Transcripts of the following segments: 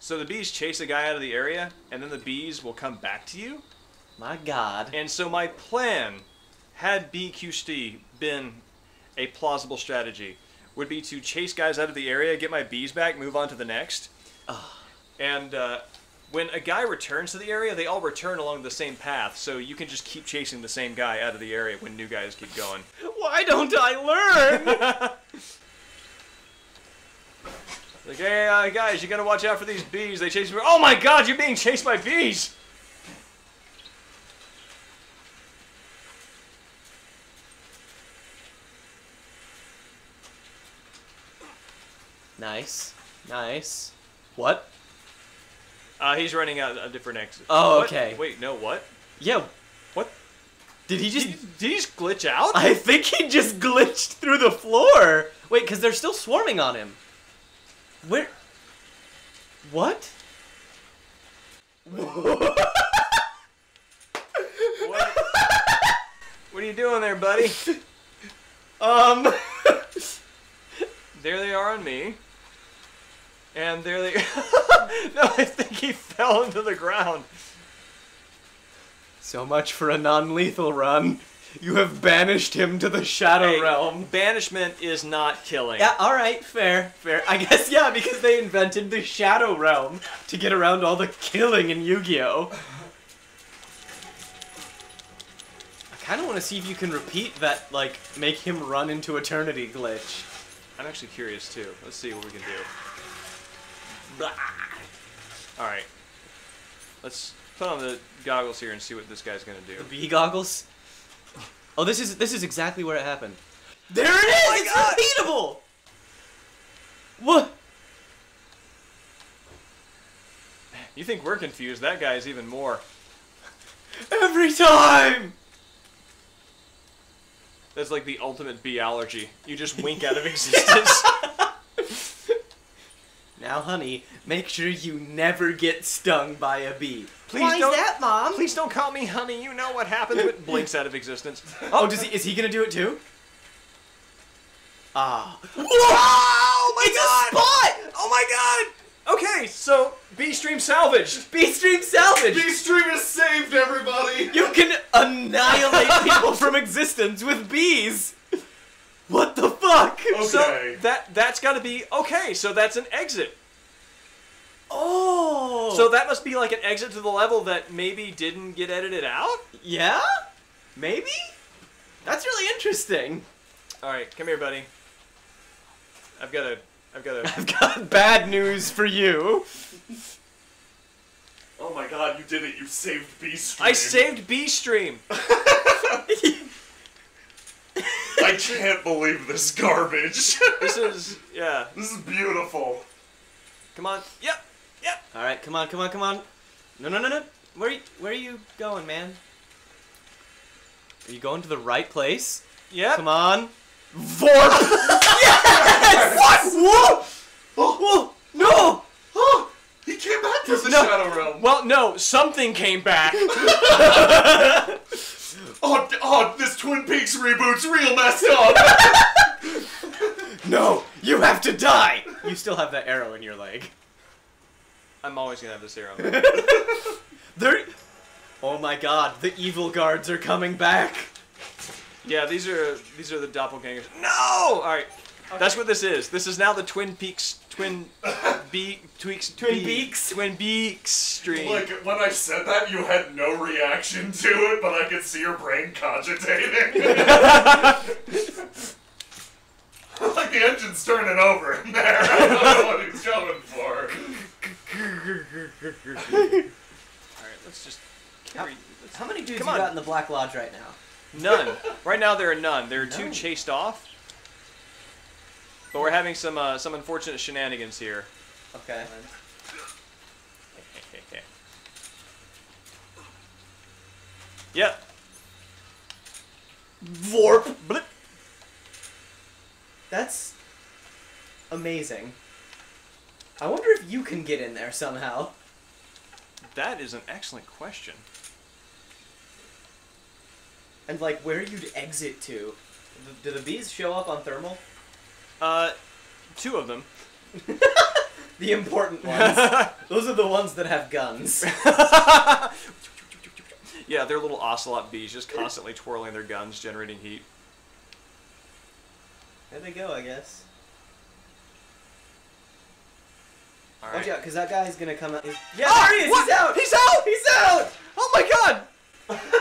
So the bees chase a guy out of the area, and then the bees will come back to you. My God. And so my plan, had BQST been a plausible strategy, would be to chase guys out of the area, get my bees back, move on to the next. And uh, when a guy returns to the area, they all return along the same path, so you can just keep chasing the same guy out of the area when new guys keep going. Why don't I learn? Like, hey, uh, guys, you gotta watch out for these bees. They chase me. Oh my god, you're being chased by bees! nice. Nice. What? Uh, he's running out a different exit. Oh, What? okay. Wait, no, what? Yeah. What? Did he Did, just. did he just glitch out? I think he just glitched through the floor. Wait, because they're still swarming on him. Where? What? What? What are you doing there, buddy? Um. There they are on me. And there they. no, I think he fell into the ground. so much for a non lethal run. You have banished him to the Shadow Hey, Realm. Banishment is not killing. Yeah, alright, fair, fair. I guess, yeah, because they invented the Shadow Realm to get around all the killing in Yu Gi Oh! I kind of want to see if you can repeat that, like, make him run into eternity glitch. I'm actually curious too. Let's see what we can do. Alright. Let's put on the goggles here and see what this guy's gonna do. The bee goggles? Oh, this is this is exactly where it happened. There it is! Oh my it's God! repeatable! What? You think we're confused? That guy's even more. Every time! That's like the ultimate bee allergy. You just wink out of existence. Now, honey, make sure you never get stung by a bee. Please Why don't- is that, Mom? Please don't call me honey. You know what happens when it blinks out of existence. Oh, does he? Is he gonna do it too? Ah. Oh my It's a god! spot! Oh my god! Okay, so bee stream salvaged. Bee stream salvage. stream has saved everybody! You can annihilate people from existence with bees. What the fuck? So Okay. that that's got to be okay. So that's an exit. Oh. So that must be like an exit to the level that maybe didn't get edited out. yeah, maybe. That's really interesting. All right, come here, buddy. I've got a, I've got a. I've got bad news for you. Oh my god, you did it. You saved Bee Stream. I saved Bee stream. I can't believe this garbage. This is yeah. this is beautiful. Come on. Yep. Yep. All right, come on, come on, come on. No, no, no, no. Where, you, where are you going, man? Are you going to the right place? Yep. Come on. Vorp! yes! What? Whoa! Oh, whoa! No! Oh, he came back to the No. Shadow Realm. Well, no, something came back. Oh, oh, this Twin Peaks reboot's real messed up. No! You have to die! You still have that arrow in your leg. I'm always gonna have this arrow. They're. Oh my god, the evil guards are coming back! Yeah, these are these are the doppelgangers. No! All right, that's what this is. This is now the Twin Peaks Twin Be Tweaks Twin Be- Peaks? Twin Peaks stream. like when I said that, you had no reaction to it, but I could see your brain cogitating. like the engine's turning over in there. I don't know what he's going for. All right, let's just carry. let's- How many dudes you on. got in the Black Lodge right now? None. Right now there are none. There are two chased off. But we're having some uh, some unfortunate shenanigans here. Okay. Yep. Vorp! Blip. That's amazing. I wonder if you can get in there somehow. That is an excellent question. And like where you'd exit to. Do the bees show up on thermal? Uh, two of them. The important ones. Those are the ones that have guns. yeah, they're little ocelot bees just constantly twirling their guns, generating heat. There they go, I guess. All Watch right. out, because that guy's gonna come out. Yeah, Oh, there he is! what? He's out! He's out! He's out! Oh my god!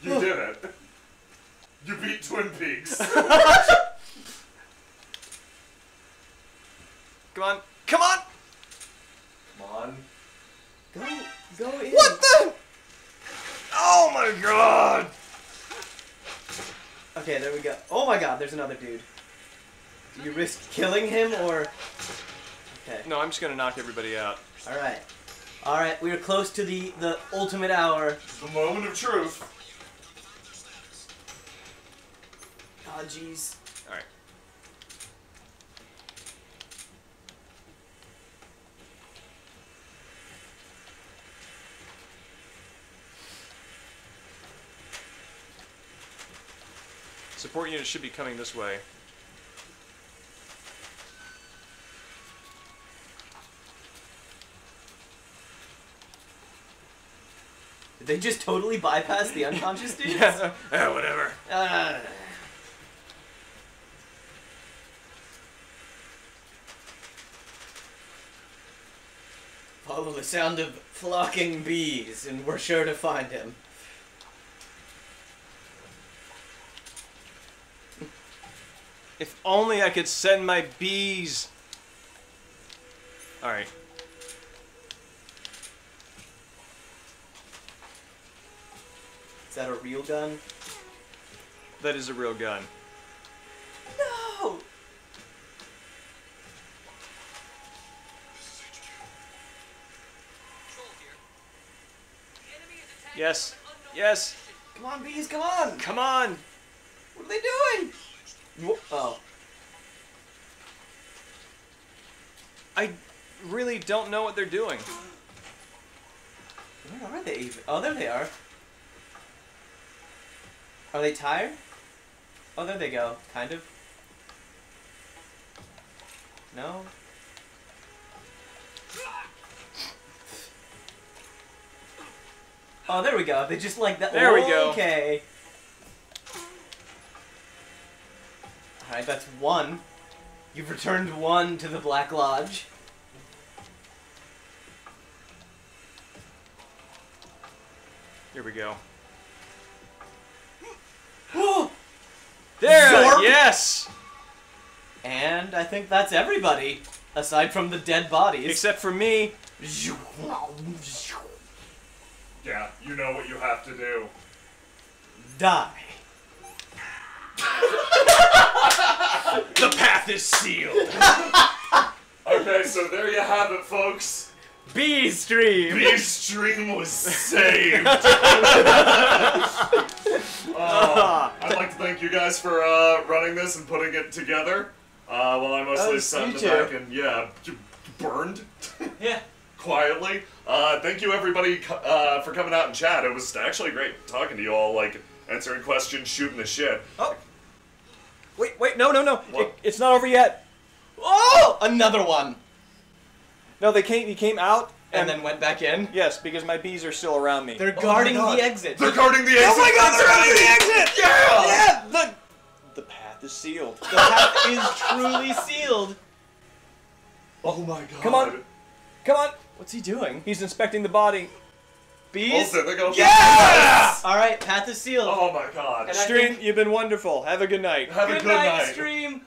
You did it. You beat Twin Peaks. Come on. Come on! Come on. Go, go in. What the? Oh my god! Okay, there we go. Oh my god, there's another dude. Do you risk killing him or? Okay. No, I'm just gonna knock everybody out. All right. All right, we are close to the the ultimate hour. The moment of truth. Oh jeez. All right. Support units should be coming this way. Did they just totally bypass the unconscious dudes? Yeah, eh, whatever. Ah. Follow the sound of flocking bees, and we're sure to find him. If only I could send my bees. All right. Is that a real gun? That is a real gun. No! Yes. Yes. Come on, bees, come on! Come on. What are they doing? Oh. I really don't know what they're doing. Where are they even? Oh, there they are. Are they tired? Oh, there they go. Kind of. No? Oh, there we go. They just like that. There we go. Okay. Alright, that's one. You've returned one to the Black Lodge. Here we go. There. Zorb. Yes. And I think that's everybody, aside from the dead bodies. Except for me. Yeah, you know what you have to do. Die. The path is sealed. Okay, so there you have it, folks. Bee stream. The stream was saved. Uh, I'd like to thank you guys for uh, running this and putting it together. Uh, while I mostly Oh, sat in the back and yeah, burned Yeah. quietly. Uh, thank you everybody uh, for coming out and chat. It was actually great talking to you all, like answering questions, shooting the shit. Oh. Wait, wait, no, no, no. It, it's not over yet. Oh, another one. No, they came. He came out, And then went back in. yes, because my bees are still around me. They're Oh guarding God. the exit. They're guarding the exit. oh my God! They're guarding the exit. Yeah! Yeah. The the path is sealed. The path is truly sealed. Oh my god. Come on. Come on. What's he doing? He's inspecting the body. Bees? Oh, there. Yes! All right, path is sealed. Oh my god. And Stream, think- you've been wonderful. Have a good night. Have a good, good night, night. stream.